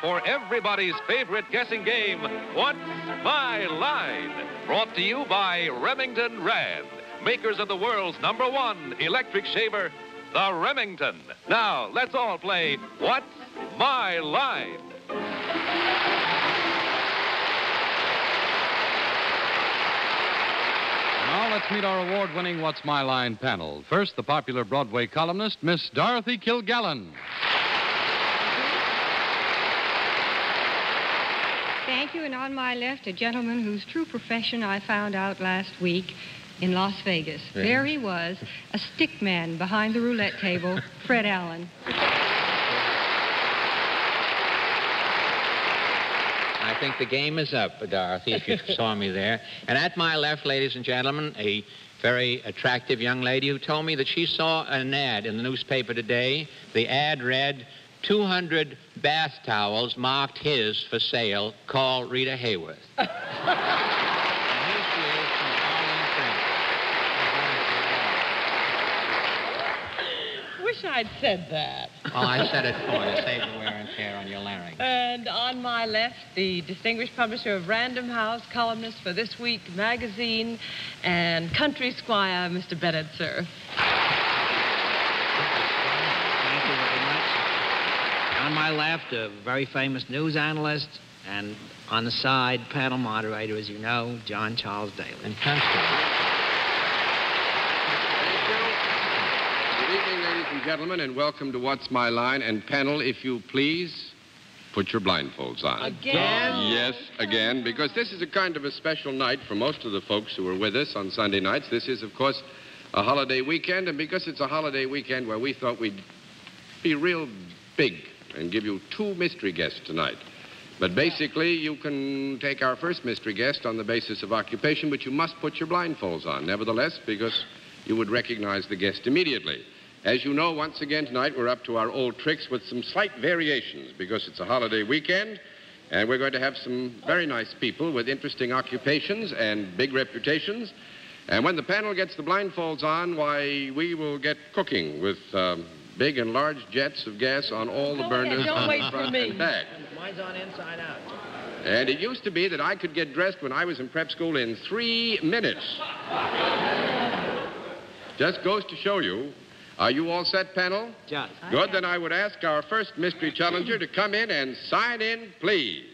for everybody's favorite guessing game, What's My Line? Brought to you by Remington Rand, makers of the world's number one electric shaver, the Remington. Now, let's all play What's My Line? Now let's meet our award-winning What's My Line panel. First, the popular Broadway columnist, Miss Dorothy Kilgallen. Thank you. And on my left, a gentleman whose true profession I found out last week in Las Vegas. There he was, a stick man behind the roulette table, Fred Allen. I think the game is up, Dorothy, if you saw me there. And at my left, ladies and gentlemen, a very attractive young lady who told me that she saw an ad in the newspaper today. The ad read, 200 bath towels marked his for sale. Call Rita Hayworth. And here she is from Orleans, France. Wish I'd said that. Well, I said it for you, save the wear and tear on your larynx. And on my left, the distinguished publisher of Random House, columnist for This Week magazine, and country squire, Mr. Bennett, Cerf. Thank you very much. On my left, a very famous news analyst, and on the side, panel moderator, as you know, John Charles Daly. And constable. Thank you. Good evening, ladies and gentlemen, and welcome to What's My Line. And panel, if you please, put your blindfolds on. Again? Yes, again, because this is a kind of a special night for most of the folks who are with us on Sunday nights. This is, of course, a holiday weekend, and because it's a holiday weekend where we thought we'd be real big and give you two mystery guests tonight. But basically, you can take our first mystery guest on the basis of occupation, but you must put your blindfolds on, nevertheless, because you would recognize the guest immediately. As you know, once again tonight, we're up to our old tricks with some slight variations because it's a holiday weekend, and we're going to have some very nice people with interesting occupations and big reputations. And when the panel gets the blindfolds on, why, we will get cooking with um, big and large jets of gas on all the burners on the front and back. Mine's on inside out. And it used to be that I could get dressed when I was in prep school in three minutes. Just goes to show you. Are you all set, panel? Just. Good, then I would ask our first mystery challenger to come in and sign in, please.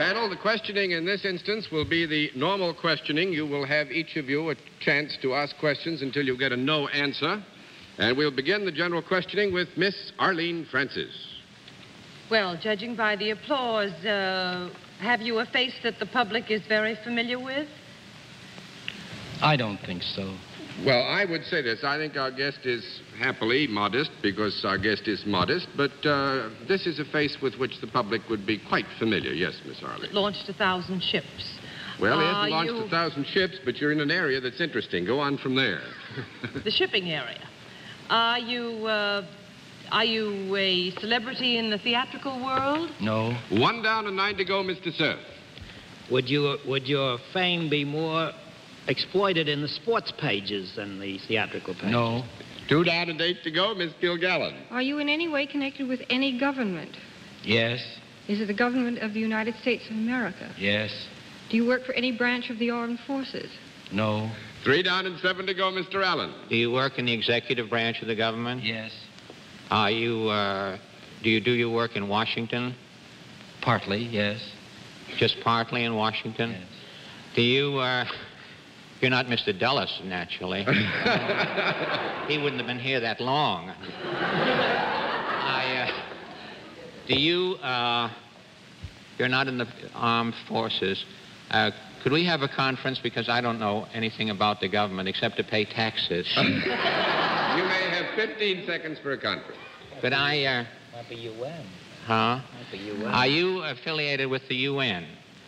Panel, the questioning in this instance will be the normal questioning. You will have each of you a chance to ask questions until you get a no answer. And we'll begin the general questioning with Miss Arlene Francis. Well, judging by the applause, uh, have you a face that the public is very familiar with? I don't think so. Well, I would say this. I think our guest is happily modest because our guest is modest, but uh, this is a face with which the public would be quite familiar. Yes, Miss Arlene. Launched a thousand ships. Well, he Are hasn't launched you- a thousand ships, but you're in an area that's interesting. Go on from there. the shipping area. Are you, uh, are you a celebrity in the theatrical world? No. One down and nine to go, Mr. Cerf. Would you would your fame be more exploited in the sports pages and the theatrical pages? No. Two down and eight to go, Miss Kilgallen. Are you in any way connected with any government? Yes. Is it the government of the United States of America? Yes. Do you work for any branch of the armed forces? No. Three down and seven to go, Mr. Allen. Do you work in the executive branch of the government? Yes. Are you, uh, do you do your work in Washington? Partly, yes. Just partly in Washington? Yes. Do you, uh, you're not Mr. Dulles, naturally. he wouldn't have been here that long. I, uh, do you, uh, you're not in the armed forces. Uh, could we have a conference because I don't know anything about the government except to pay taxes? You may have 15 seconds for a conference. But I, uh, Might be UN. huh? Might be UN. Are you affiliated with the UN?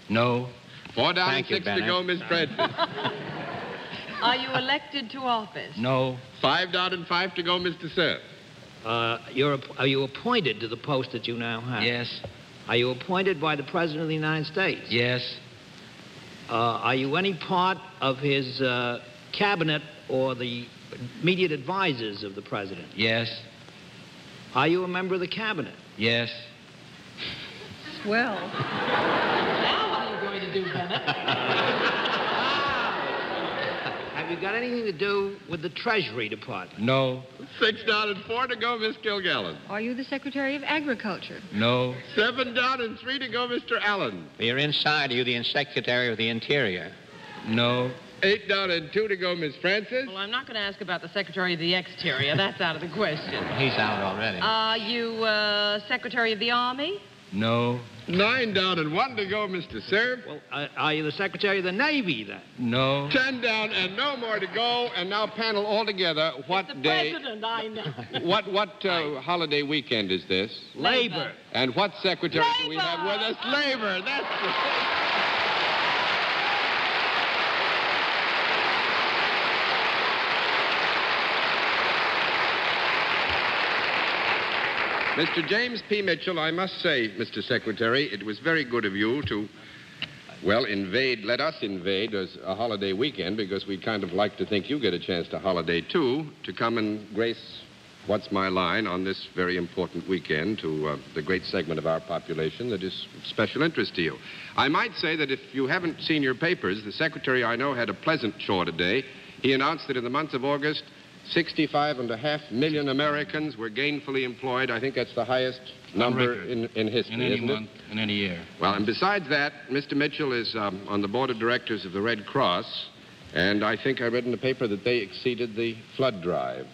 No. Four down Thank you, and six to Bennett. go, Miss Bradford. Are you elected to office? No. Five down and five to go, Mr. Cerf. Uh, you're app- are you appointed to the post that you now have? Yes. Are you appointed by the President of the United States? Yes. Uh, are you any part of his uh, cabinet or the immediate advisors of the President? Yes. Are you a member of the cabinet? Yes. Well, to do, Bennett? Have you got anything to do with the Treasury Department? No. Six down and four to go, Miss Kilgallen. are you the Secretary of Agriculture? No. Seven down and three to go, Mr. Allen. You're inside. Are you the Secretary of the Interior? No. Eight down and two to go, Miss Francis. Well, I'm not going to ask about the Secretary of the Exterior. That's out of the question. He's out already. Are you uh, Secretary of the Army? No. Nine down and one to go, Mr. Cerf. Well, uh, are you the Secretary of the Navy then? No. Ten down and no more to go. And now, panel all together. what the day? President, I know. What what uh, holiday weekend is this? Labor. And what secretary do we have with us? Labor. That's Mr. James P. Mitchell, I must say, Mr. Secretary, it was very good of you to, well, invade, let us invade as a holiday weekend because we kind of like to think you get a chance to holiday too, to come and grace What's My Line on this very important weekend to uh, the great segment of our population that is of special interest to you. I might say that if you haven't seen your papers, the Secretary I know had a pleasant chore today. He announced that in the month of August, 65 and a half million Americans were gainfully employed. I think that's the highest number in, in history, In any month, in any year. Well, and besides that, Mr. Mitchell is um, on the board of directors of the Red Cross, and I think I read in the paper that they exceeded the flood drive.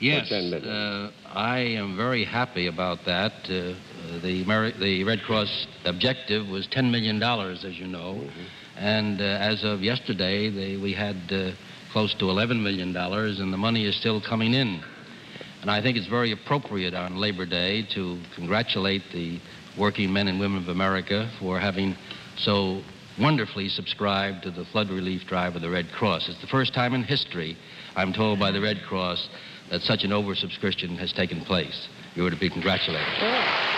Yes. Uh, I am very happy about that. Uh, the, Ameri- the Red Cross objective was $10 million, as you know. And uh, as of yesterday, they, we had uh, close to $11 million, and the money is still coming in. And I think it's very appropriate on Labor Day to congratulate the working men and women of America for having so wonderfully subscribed to the flood relief drive of the Red Cross. It's the first time in history, I'm told by the Red Cross, that such an oversubscription has taken place. You are to be congratulated. Well,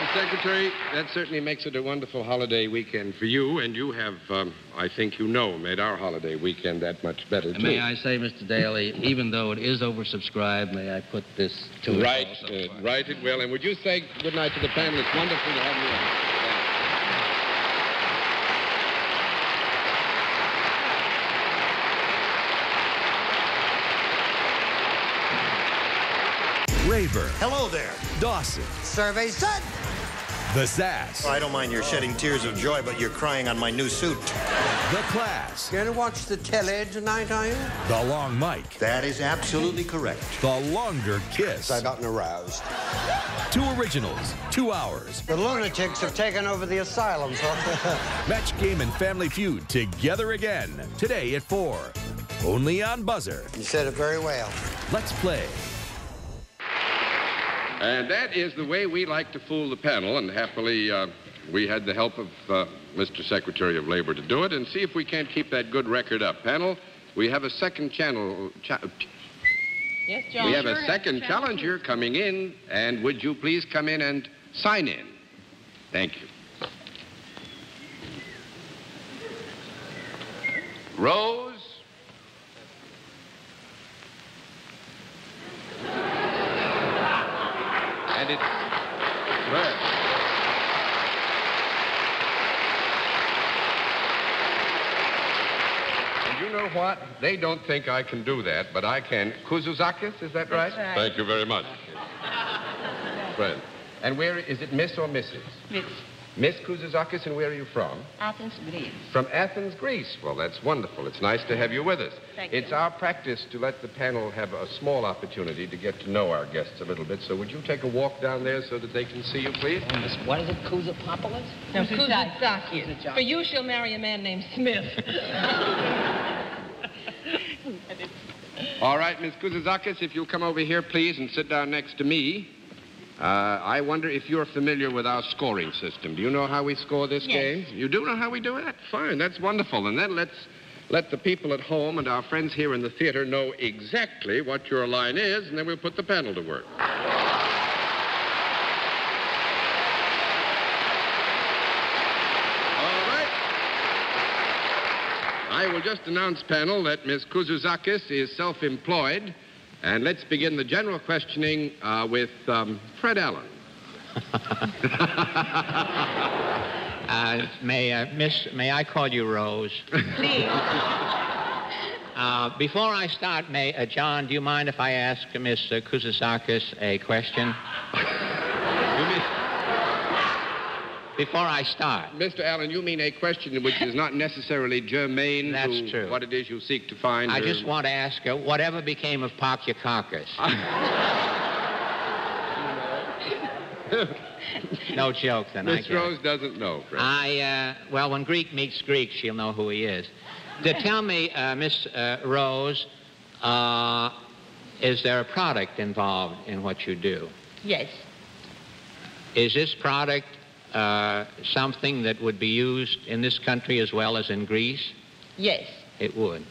Mr. Secretary, that certainly makes it a wonderful holiday weekend for you, and you have, um, I think you know, made our holiday weekend that much better, too. May I say, Mr. Daly, even though it is oversubscribed, may I put this to it Right, also? uh, right, it will. And would you say good night to the panel? It's wonderful to have you on. Raver, Hello there. Dawson, Survey set. The Sass, I don't mind your shedding tears of joy, but you're crying on my new suit. The Class, Gonna watch the telly tonight, are you? The Long Mike, That is absolutely correct. The Longer Kiss. I've gotten aroused. Two originals, two hours. The lunatics have taken over the asylum, so. Match Game and Family Feud together again. Today at 4. Only on BUZZR. you said it very well. Let's play. And that is the way we like to fool the panel, and happily uh, we had the help of uh, Mr. Secretary of Labor to do it, and see if we can't keep that good record up. Panel, we have a second channel. Cha- Yes, John. we have a second challenger coming in, and would you please come in and sign in? Thank you. Rose. And it's red. You know what? They don't think I can do that, but I can. Kuzuzakis, is that right? right. Thank you very much. Friend. And where is it Miss or Mrs.? Miss Miss Kuzuzakis, and where are you from? Athens, Greece. From Athens, Greece. Well, that's wonderful. It's nice to have you with us. Thank it's you. our practice to let the panel have a small opportunity to get to know our guests a little bit. So would you take a walk down there so that they can see you, please? Oh, what is it, Kuzapopoulos? No, Kuzakis. For you, she'll marry a man named Smith. All right, Miss Kuzuzakis, if you'll come over here, please, and sit down next to me. Uh, I wonder if you're familiar with our scoring system. Do you know how we score this Yes. game? You do know how we do it? Fine, that's wonderful. And then let's let the people at home and our friends here in the theater know exactly what your line is, and then we'll put the panel to work. All right. I will just announce, panel, that Miss Kuzuzakis is self-employed, and let's begin the general questioning uh, with um, Fred Allen. Uh, may, uh, Miss, may I call you Rose? Please. Uh, before I start, may, uh, John, do you mind if I ask Miss uh, Kuzasakis a question? Before I start. Mr. Allen, you mean a question which is not necessarily germane That's to true. what it is you seek to find? I or- just want to ask her, whatever became of Parkyakarkus? no joke, then. I Miss. Rose doesn't know, Fred. I, uh, well, when Greek meets Greek, she'll know who he is. To tell me, uh, Miss uh, Rose, uh, is there a product involved in what you do? Yes. Is this product uh, something that would be used in this country as well as in Greece? Yes. It would.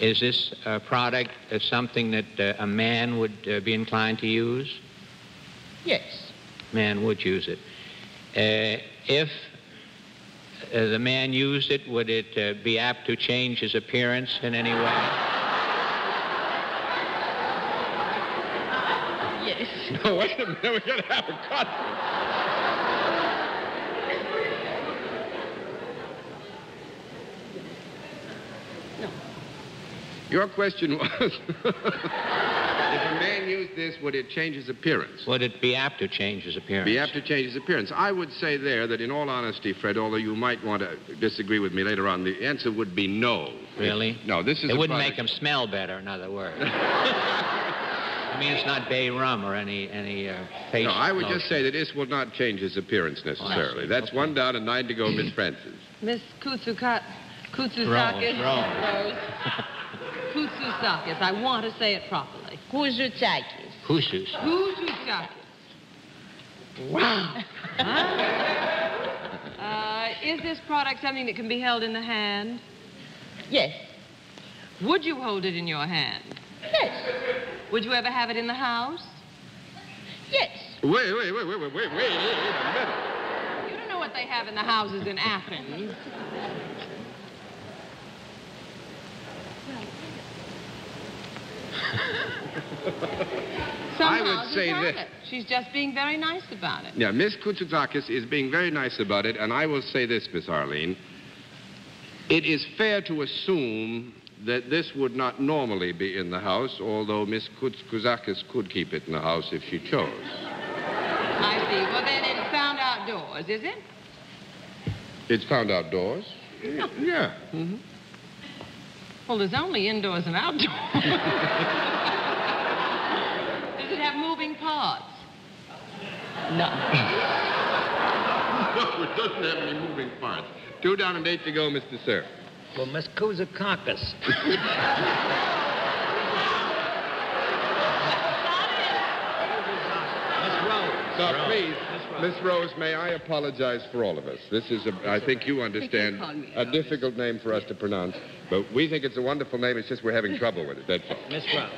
Is this uh, product uh, something that uh, a man would uh, be inclined to use? Yes. Man would use it. Uh, if uh, the man used it, would it uh, be apt to change his appearance in any way? Yes. No, wait a minute. We're going to have a cut. Your question was, if a man used this, would it change his appearance? Would it be apt to change his appearance? Be apt to change his appearance. I would say there that, in all honesty, Fred, although you might want to disagree with me later on, the answer would be no. Really? No, this is It a wouldn't product- make him smell better, in other words. I mean, it's not bay rum or any any uh, face. No, I would lotion. just say that this will not change his appearance necessarily. see. That's one down and nine to go, Miss Francis. Miss Kutsuka, Kutsusakis. Rose, Rose. Kutsusakis. I want to say it properly. Kuzutsakis. Husus. Kutsusakis. Wow. Uh, is this product something that can be held in the hand? Yes. Would you hold it in your hand? Yes. Would you ever have it in the house? Yes. Wait, wait, wait, wait, wait, wait, wait a minute. You don't know what they have in the houses in Athens. Some I would say this. She's just being very nice about it. Yeah, Miss Koutsoutsakis is being very nice about it, and I will say this, Miss Arlene. It is fair to assume that this would not normally be in the house, although Miss Koutsoutsakis could keep it in the house if she chose. I see. Well, then it's found outdoors, is it? It's found outdoors. Yeah. mhm. Well, there's only indoors and outdoors. Does it have moving parts? No. No, it doesn't have any moving parts. Two down and eight to go, Mr. Cerf. Well, Miss Kuzakakis. So please, Miss Rose, may I apologize for all of us. This is, a, I think you understand, a difficult name for us to pronounce, but we think it's a wonderful name. It's just we're having trouble with it. That's all. Miss Rose,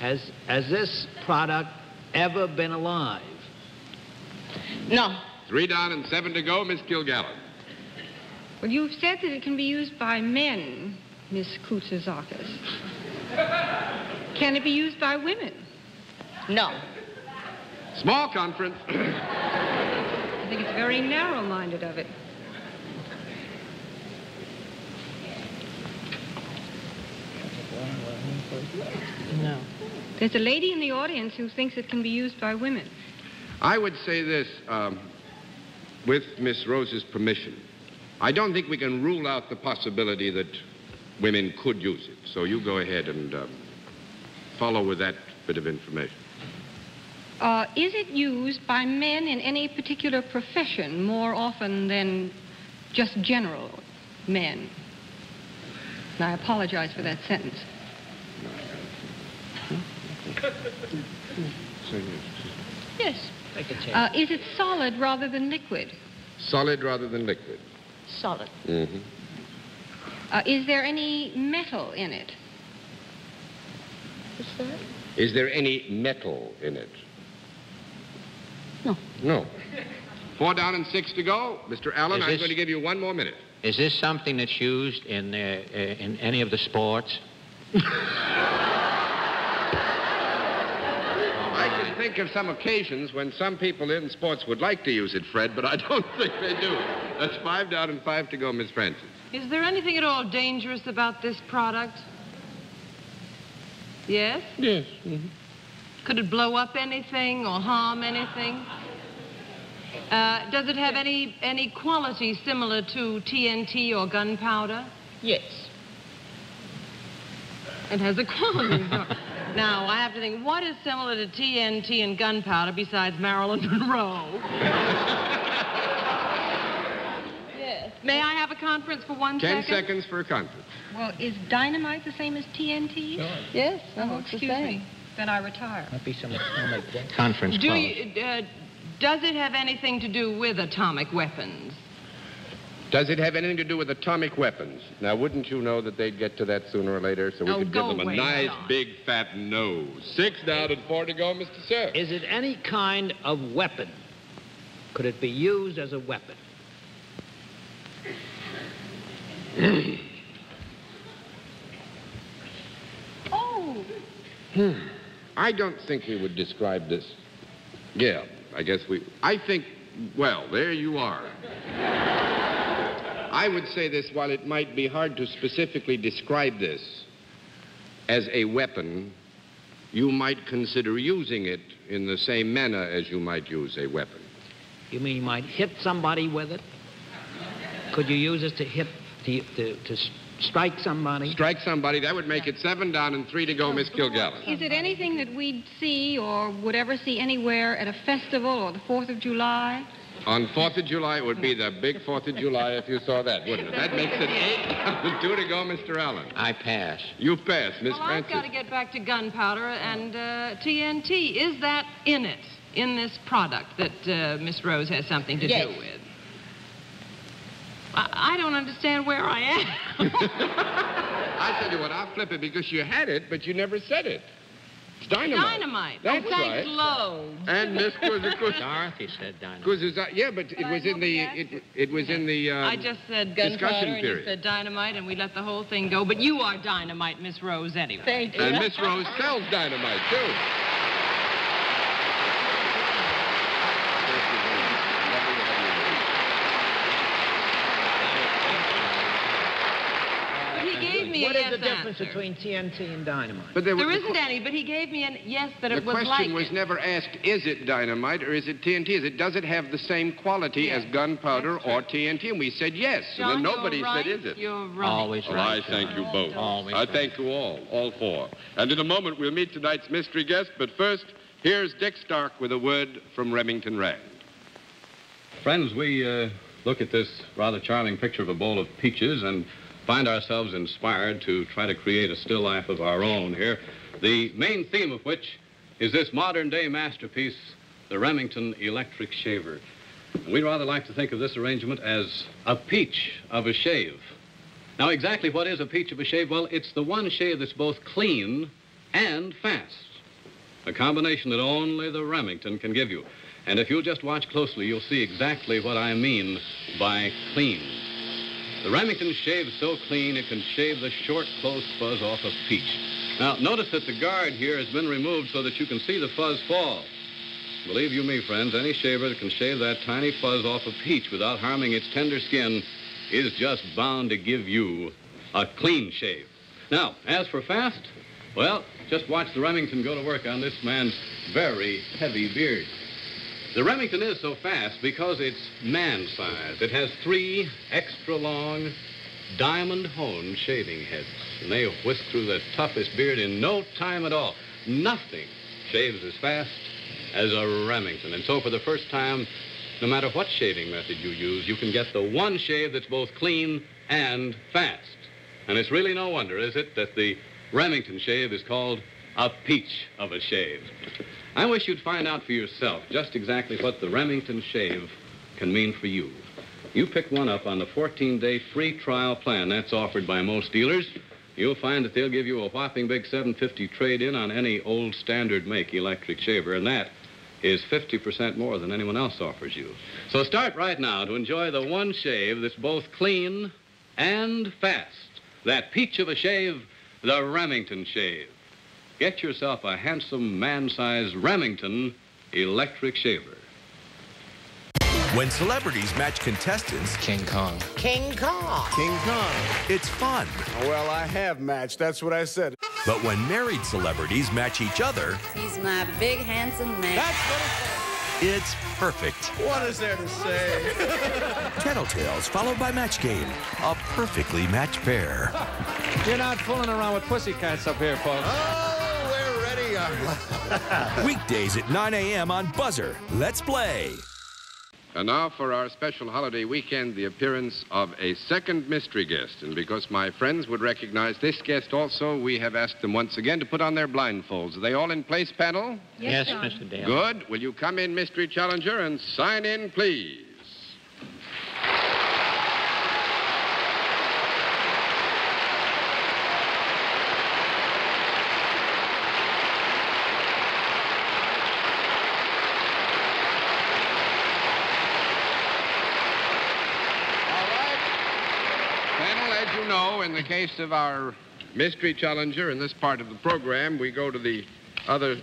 has, has this product ever been alive? No. Three down and seven to go, Miss Kilgallen. Well, you've said that it can be used by men, Miss Koutsoutsakis. Can it be used by women? No. Small conference. I think it's very narrow-minded of it. No. There's a lady in the audience who thinks it can be used by women. I would say this, um, with Miss Rose's permission. I don't think we can rule out the possibility that women could use it. So you go ahead and um, follow with that bit of information. Uh, is it used by men in any particular profession more often than just general men? And I apologize for that sentence. Yes. Take a chance. Uh, is it solid rather than liquid? Solid rather than liquid. Solid. Mm-hmm. Uh, is there any metal in it? Is there any metal in it? No. No. Four down and six to go. Mr. Allen, Is I'm going to give you one more minute. Is this something that's used in, uh, uh, in any of the sports? I can think of some occasions when some people in sports would like to use it, Fred, but I don't think they do. That's five down and five to go, Miss Francis. Is there anything at all dangerous about this product? Yes? Yes. Could it blow up anything or harm anything? Uh, does it have any, any quality similar to TNT or gunpowder? Yes. It has a quality. now, I have to think, what is similar to TNT and gunpowder besides Marilyn Monroe? yes. May I have a conference for one Ten second? seconds for a conference. Well, is dynamite the same as TNT? Yes. Oh, excuse me. Then I retire. Might be some atomic bomb. Conference Do you, uh, does it have anything to do with atomic weapons? Does it have anything to do with atomic weapons? Now, wouldn't you know that they'd get to that sooner or later, so we Oh, could give them a nice, John. big, fat nose. Six down and four to go, Mr. Cerf. Is it any kind of weapon? Could it be used as a weapon? Oh, Hmm. I don't think we would describe this. Yeah, I guess we. I think, well, there you are. I would say this while it might be hard to specifically describe this as a weapon, you might consider using it in the same manner as you might use a weapon. You mean you might hit somebody with it? Could you use it to hit, to, to, to strike somebody? Strike somebody, that would make it seven down and three to go, Miss Kilgallen. is it anything that we'd see or would ever see anywhere at a festival or the 4th of July? On 4th of July, it would be the big 4th of July if you saw that, wouldn't it? That makes it eight down and two to go, Mr. Allen. I pass. You pass, Miss well, I've got to get back to gunpowder and uh, TNT. Is that in it, in this product that uh, Miss Rose has something to Yes. do with? I, I don't understand where I am. I tell you what, I'll flip it because you had it, but you never said it. It's dynamite. Dynamite. That's oh, thanks, right. loads. And Miss Kuzakus. Dorothy said dynamite. Kuzakus, yeah, but it was in the it, it was in the um, I just said discussion gunpowder and you said dynamite, and we let the whole thing go. But you are dynamite, Miss Rose, anyway. Thank you. and Miss Rose sells dynamite too. But he gave me What a is yes the difference answer. between TNT and dynamite? But there, There was, isn't any, but he gave me a yes that it was like The question was it. never asked: Is it dynamite or is it TNT? Is it does it have the same quality Yes, as gunpowder or TNT? And we said yes. John, and then nobody you're right. said, "Is it?" You're right. Always right. I thank you both. Always I right. thank you all, all four. And in a moment, we'll meet tonight's mystery guest. But first, here's Dick Stark with a word from Remington Rand. Friends, we uh, look at this rather charming picture of a bowl of peaches and find ourselves inspired to try to create a still life of our own here. The main theme of which is this modern day masterpiece, the Remington Electric Shaver. We'd rather like to think of this arrangement as a peach of a shave. Now, exactly what is a peach of a shave? Well, it's the one shave that's both clean and fast. A combination that only the Remington can give you. And if you'll just watch closely, you'll see exactly what I mean by clean. The Remington shaves so clean it can shave the short, close fuzz off a peach. Now, notice that the guard here has been removed so that you can see the fuzz fall. Believe you me, friends, any shaver that can shave that tiny fuzz off a peach without harming its tender skin is just bound to give you a clean shave. Now, as for fast, well, just watch the Remington go to work on this man's very heavy beard. The Remington is so fast because it's man sized. It has three extra long diamond honed shaving heads, and they whisk through the toughest beard in no time at all. Nothing shaves as fast as a Remington. And so, for the first time, no matter what shaving method you use, you can get the one shave that's both clean and fast. And it's really no wonder, is it, that the Remington shave is called a peach of a shave. I wish you'd find out for yourself just exactly what the Remington shave can mean for you. You pick one up on the 14-day free trial plan that's offered by most dealers. You'll find that they'll give you a whopping big 750 trade-in on any old standard make electric shaver, and that is 50% more than anyone else offers you. So start right now to enjoy the one shave that's both clean and fast. That peach of a shave, the Remington shave. Get yourself a handsome man-sized Remington electric shaver. When celebrities match contestants, King Kong. King Kong. King Kong, it's fun. Well, I have matched. That's what I said. But when married celebrities match each other, He's my big, handsome man. That's what it's perfect. What is there to say? Tattletales followed by Match Game, a perfectly matched pair. You're not fooling around with pussycats up here, folks. Oh, we're ready. Weekdays at 9 a.m. on BUZZR. Let's play. And now for our special holiday weekend, the appearance of a second mystery guest. And because my friends would recognize this guest also, we have asked them once again to put on their blindfolds. Are they all in place, panel? Yes, Mr. Dale. Good. Will you come in, mystery challenger, and sign in, please? All right. Panel, as in the case of our mystery challenger in this part of the program, we go to the other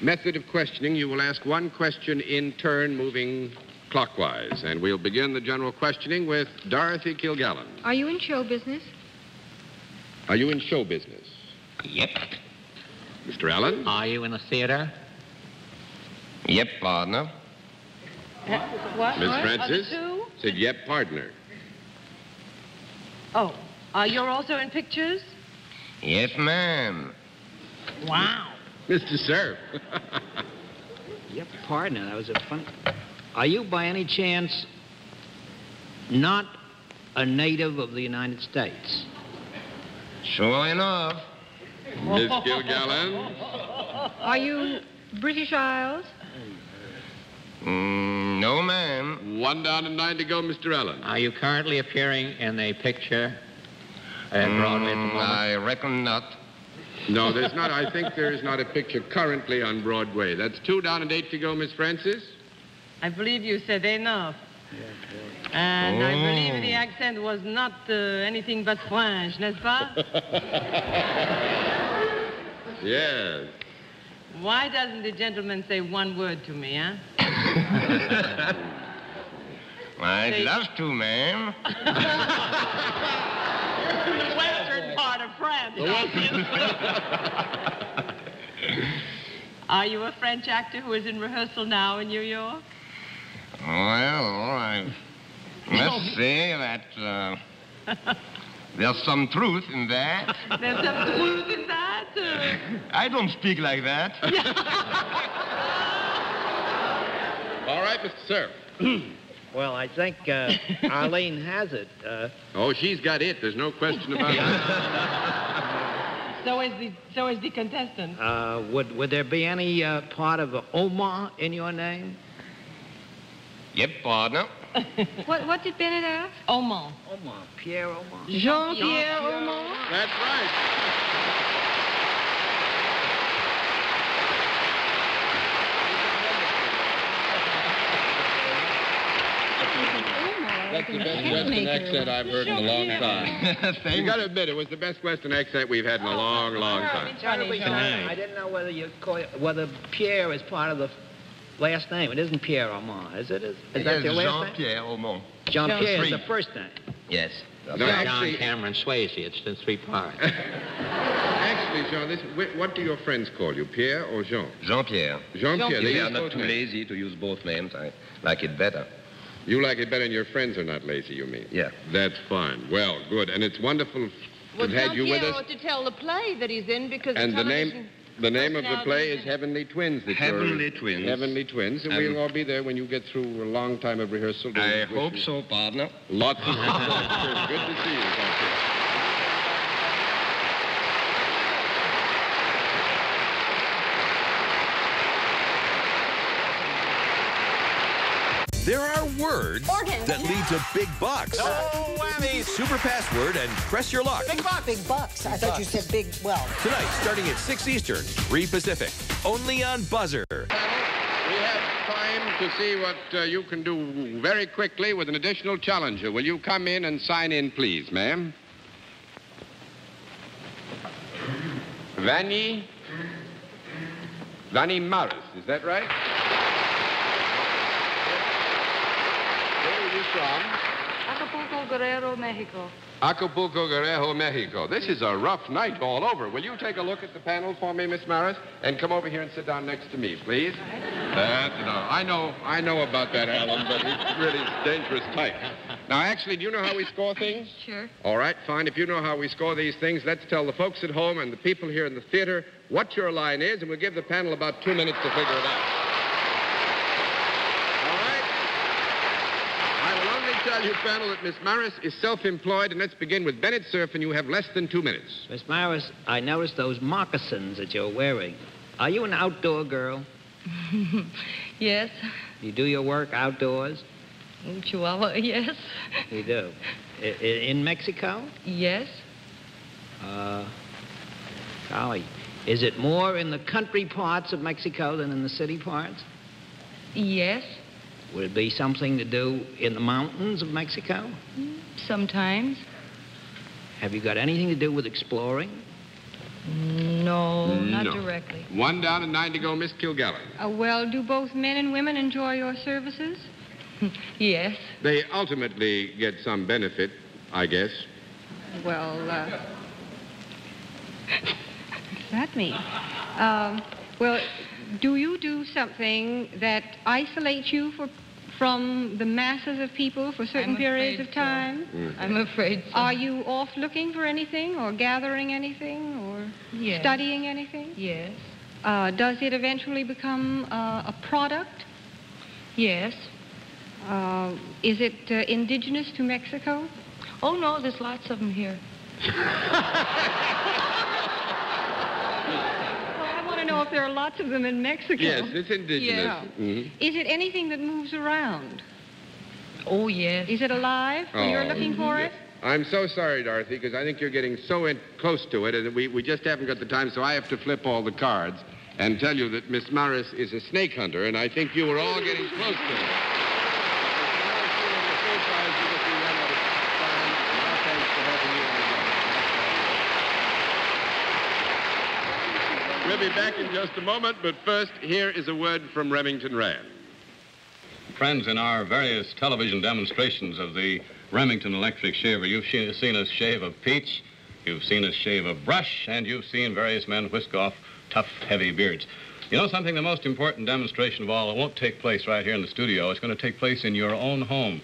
method of questioning. You will ask one question in turn, moving clockwise. And we'll begin the general questioning with Dorothy Kilgallen. Are you in show business? Are you in show business? Yep. Mr. Allen? Are you in the theater? Yep, partner. Uh, what? Miss Francis? Said, yep, partner. Oh, uh, you're also in pictures? Yes, ma'am. Wow. Mr. Cerf. Yep, partner. That was a fun. Are you by any chance not a native of the United States? Sure enough. Miss Kilgallen? Are you British Isles? Mm, no, ma'am. One down and nine to go, Mr. Allen. Are you currently appearing in a picture at Broadway at the Mm, moment? I reckon not. No, there's not. I think there is not a picture currently on Broadway. That's two down and eight to go, Miss Francis. I believe you said enough. And I believe Oh. the accent was not uh, anything but French, n'est-ce pas? Yes. Why doesn't the gentleman say one word to me, huh? I'd Say- love to, ma'am. the western part of France. Are you a French actor who is in rehearsal now in New York? Well, I must say that uh, there's some truth in that. There's some truth in that. uh, I don't speak like that. All right, Mr. Cerf. Well, I think uh, Arlene has it. Uh, Oh, she's got it. There's no question about that. so is the so is the contestant. uh, would would there be any uh, part of Aumont in your name? Yep, partner. What, what did Bennett ask? Aumont. Aumont, Pierre Aumont. Jean-Pierre Aumont. That's right. That's the best Western accent I've heard in a long time. You got to admit, it was the best Western accent we've had in a long, long time. Terribly. I didn't know whether you call it, whether Pierre is part of the last name. It isn't Pierre Aumont, is it? Is, is that Yes, your last name? Jean-Pierre Aumont. Jean-Pierre is the first name. Yes. No, John actually, Cameron Swayze. It's in three parts. actually, Jean, this, what do your friends call you, Pierre or Jean? Jean-Pierre. Jean-Pierre. They If you use are not too names. lazy to use both names, I like it better. You like it better and your friends are not lazy, you mean? Yeah. That's fine. Well, good. And it's wonderful to Well, have you with Jean-Pierre us. ought to tell the play that he's in because And the television... name the name of the play is Heavenly Twins. that Heavenly Twins. Heavenly Twins. And Heaven- we'll all be there when you get through a long time of rehearsal. I hope you so, partner. Lots of. Good to see you, words Organ. that lead to big bucks. Oh, whammies. Super password and press your luck. Big bucks. Big bucks. I thought you said big, well. Tonight, starting at 6 Eastern, 3 Pacific. Only on BUZZR. We have time to see what uh, you can do very quickly with an additional challenger. Will you come in and sign in, please, ma'am? Vanny? Vanny Maris, is that right? Where are you from? Acapulco, Guerrero, Mexico. Acapulco, Guerrero, Mexico. This is a rough night all over. Will you take a look at the panel for me, Miss Maris? And come over here and sit down next to me, please. That, no. I know, I know about that, Allen, but it's really dangerous type. Now, actually, do you know how we score things? Sure. All right, fine. If you know how we score these things, let's tell the folks at home and the people here in the theater what your line is, and we'll give the panel about two minutes to figure it out. All right? I will only tell you, panel, that Miss Maris is self-employed, and let's begin with Bennett Cerf, and you have less than two minutes. Miss Maris, I noticed those moccasins that you're wearing. Are you an outdoor girl? yes. You do your work outdoors? Chihuahua, yes. You do. I- I- in Mexico? Yes. Uh, golly. Is it more in the country parts of Mexico than in the city parts? Yes. Would it be something to do in the mountains of Mexico? Sometimes. Have you got anything to do with exploring? No, not No. directly. One down and nine to go, Miss Kilgallen. Uh, well, do both men and women enjoy your services? yes. They ultimately get some benefit, I guess. Well, uh, what's that mean? Um, well, do you do something that isolates you for, from the masses of people for certain periods afraid of so. time? Mm-hmm. I'm afraid so. Are you off looking for anything or gathering anything or Yes. studying anything? Yes. Uh, does it eventually become uh, a product? Yes. Uh, is it uh, indigenous to Mexico? Oh, no, there's lots of them here. Well, I want to know if there are lots of them in Mexico. Yes, it's indigenous. Yeah. Mhm. Is it anything that moves around? Oh, yes. Is it alive when you're Oh, looking for it? I'm so sorry, Dorothy, because I think you're getting so in, close to it, and we, we just haven't got the time, so I have to flip all the cards and tell you that Miss Morris is a snake hunter, and I think you were all getting close to it. We'll be back in just a moment, but first, here is a word from Remington Rand. Friends, in our various television demonstrations of the Remington electric shaver, you've seen us shave a peach, you've seen us shave a brush, and you've seen various men whisk off tough, heavy beards. You know something, the most important demonstration of all, it won't take place right here in the studio. It's going to take place in your own home.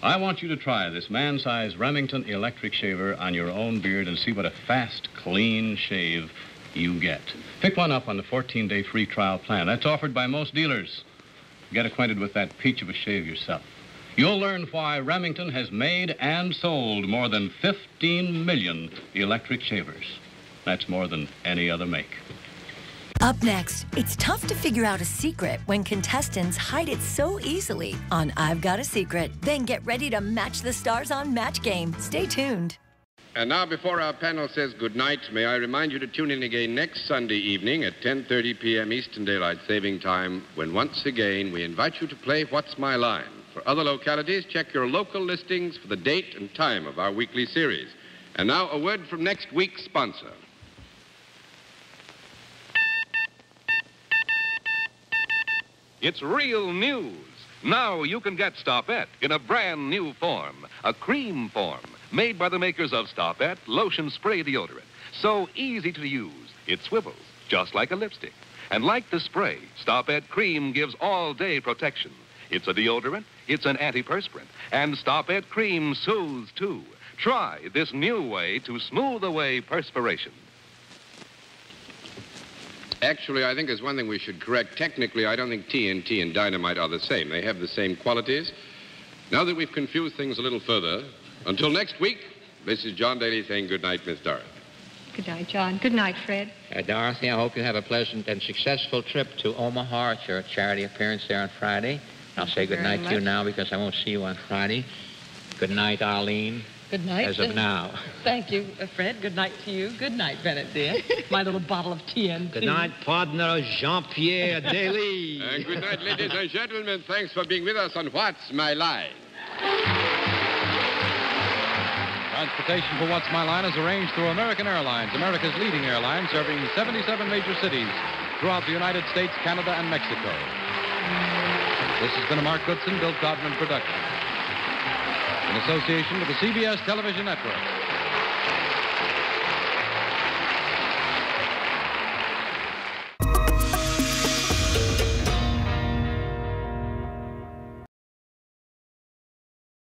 I want you to try this man-sized Remington electric shaver on your own beard and see what a fast, clean shave you get. Pick one up on the 14-day free trial plan. That's offered by most dealers. Get acquainted with that peach of a shave yourself. You'll learn why Remington has made and sold more than 15 million electric shavers. That's more than any other make. Up next, it's tough to figure out a secret when contestants hide it so easily on I've Got a Secret. Then get ready to match the stars on Match Game. Stay tuned. And now, before our panel says good night, may I remind you to tune in again next Sunday evening at 10:30 p.m. Eastern Daylight Saving Time, when once again we invite you to play "What's My Line." For other localities, check your local listings for the date and time of our weekly series. And now, a word from next week's sponsor. It's real news. Now you can get Stopette in a brand new form, a cream form, made by the makers of Stopette Lotion Spray Deodorant. So easy to use, it swivels, just like a lipstick. And like the spray, Stopette Cream gives all-day protection. It's a deodorant, it's an antiperspirant, and Stopette Cream soothes, too. Try this new way to smooth away perspiration. Actually, I think there's one thing we should correct. Technically, I don't think TNT and dynamite are the same. They have the same qualities. Now that we've confused things a little further, until next week, this is John Daly saying good night, Miss Dorothy. Good night, John. Good night, Fred. Uh, Dorothy, I hope you have a pleasant and successful trip to Omaha at your charity appearance there on Friday. I'll say good Very night to you now because I won't see you on Friday. Good night, Arlene. Good night. As of now. Thank you, uh, Fred. Good night to you. Good night, Bennett, dear. My little bottle of TNT. Good night, partner Jean-Pierre Daly. And good night, ladies and gentlemen. Thanks for being with us on What's My Line. Transportation for What's My Line is arranged through American Airlines, America's leading airline, serving 77 major cities throughout the United States, Canada, and Mexico. This has been a Mark Goodson, Bill Todman production. In association with the CBS Television Network.